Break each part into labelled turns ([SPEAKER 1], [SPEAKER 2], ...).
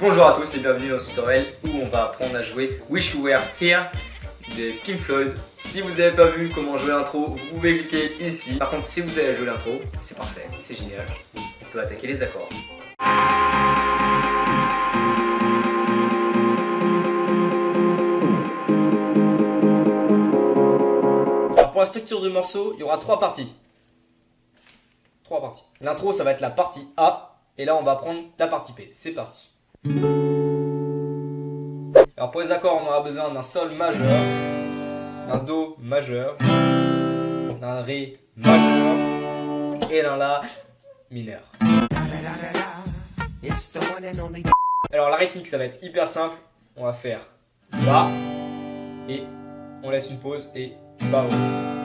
[SPEAKER 1] Bonjour à tous et bienvenue dans ce tutoriel où on va apprendre à jouer Wish You Were Here de Pink Floyd. Si vous n'avez pas vu comment jouer l'intro, vous pouvez cliquer ici. Par contre, si vous avez joué l'intro, c'est parfait, c'est génial. On peut attaquer les accords. Alors pour la structure du morceau, il y aura trois parties. Trois parties. L'intro, ça va être la partie A. Et là, on va prendre la partie P. C'est parti. Alors pour les accords, on aura besoin d'un Sol majeur, d'un Do majeur, d'un Ré majeur et d'un La mineur. Alors la rythmique, ça va être hyper simple. On va faire Bas et on laisse une pause et Bas haut.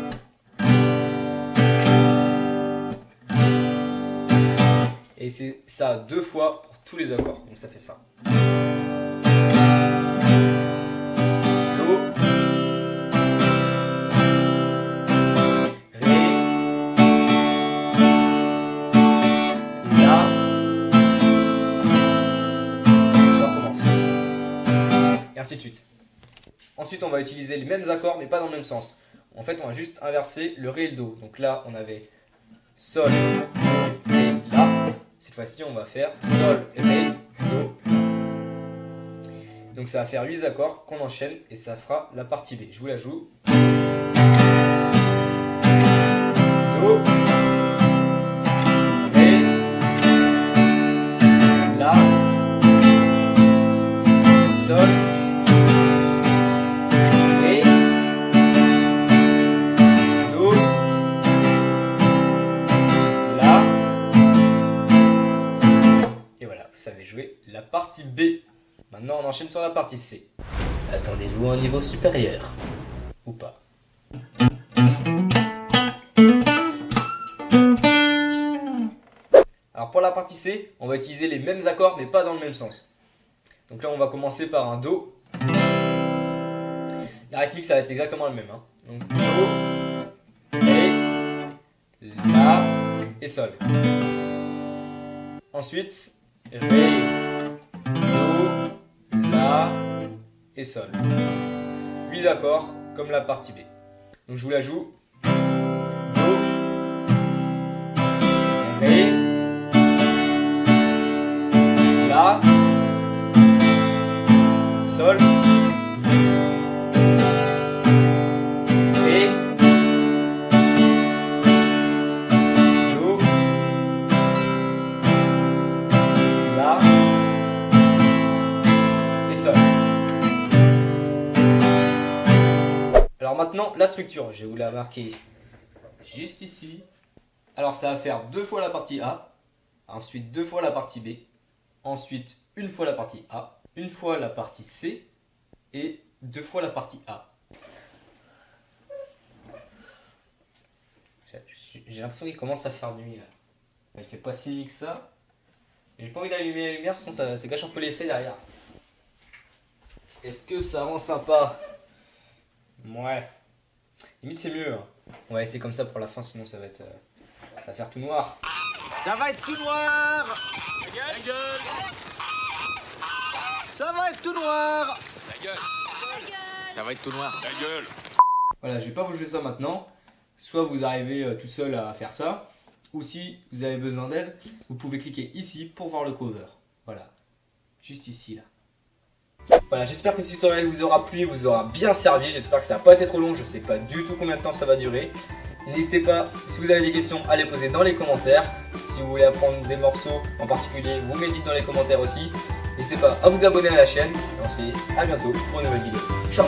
[SPEAKER 1] Et c'est ça deux fois pour tous les accords. Donc ça fait ça. Et ainsi de suite. Ensuite, on va utiliser les mêmes accords, mais pas dans le même sens. En fait, on va juste inverser le Ré et le Do. Donc là, on avait Sol. Cette fois-ci, on va faire Sol, Ré, Do. Donc ça va faire 8 accords qu'on enchaîne et ça fera la partie B. Je vous la joue. Do, Ré, La, Sol, la partie B. Maintenant, on enchaîne sur la partie C. Attendez-vous à un niveau supérieur Ou pas Alors pour la partie C, on va utiliser les mêmes accords mais pas dans le même sens. Donc là, on va commencer par un Do. La rythmique, ça va être exactement le même. hein. Donc Do, Ré, La et Sol. Ensuite, Ré, Do, La et Sol. 8 accords comme la partie B. Donc je vous la joue. Alors maintenant, la structure, je vais vous la marquer juste ici. Alors ça va faire deux fois la partie A, ensuite deux fois la partie B, ensuite une fois la partie A, une fois la partie C et deux fois la partie A. J'ai- J'ai l'impression qu'il commence à faire nuit là. Il fait pas si nuit que ça. J'ai pas envie d'allumer la lumière, sinon ça, ça gâche un peu l'effet derrière. Est-ce que ça rend sympa Ouais. Limite c'est mieux. hein. On va essayer comme ça pour la fin, sinon ça va être, euh, ça va faire tout noir.
[SPEAKER 2] Ça va être tout noir
[SPEAKER 3] Ta gueule
[SPEAKER 2] Ça va être tout noir
[SPEAKER 3] Ta gueule
[SPEAKER 2] Ça va être tout noir
[SPEAKER 3] Ta gueule
[SPEAKER 1] Voilà, je vais pas vous jouer ça maintenant. Soit vous arrivez euh, tout seul à faire ça, ou si vous avez besoin d'aide, vous pouvez cliquer ici pour voir le cover. Voilà, juste ici là. Voilà, j'espère que ce tutoriel vous aura plu, vous aura bien servi. J'espère que ça n'a pas été trop long. Je sais pas du tout combien de temps ça va durer. N'hésitez pas, si vous avez des questions, à les poser dans les commentaires. Si vous voulez apprendre des morceaux en particulier, vous me dites dans les commentaires aussi. N'hésitez pas à vous abonner à la chaîne. Et on se dit à bientôt pour une nouvelle vidéo. Ciao